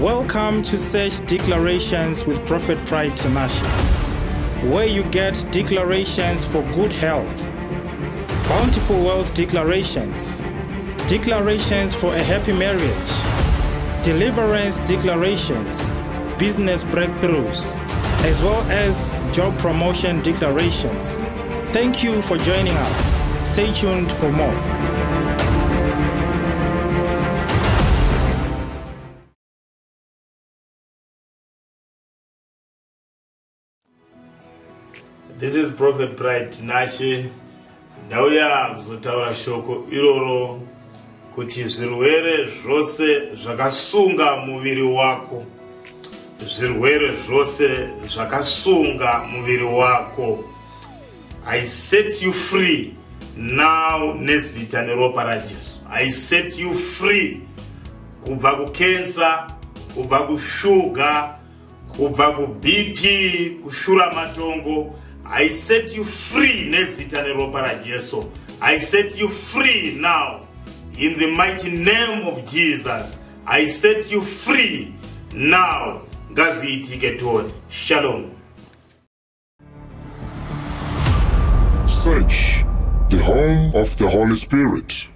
Welcome to Seach Declarations with Prophet Pride Tinashe, where you get declarations for good health, bountiful wealth declarations, declarations for a happy marriage, deliverance declarations, business breakthroughs, as well as job promotion declarations. Thank you for joining us. Stay tuned for more. This is Prophet Pride Tinashe. Ndauya kuzotaura shoko iroro kuti zvirwere zvose zvakasunga muviri wako. Zvirwere zvose zvakasunga muviri wako. I set you free now nezita neropa rajesu. I set you free kubva kukensa kubva kushuga kubva kubp kushura matongo i set you free nezita neropa rajesu i set you free now. In the mighty name of jesus i set you free now. Ngazviitike toni. Shalom. Seach the home of the Holy Spirit.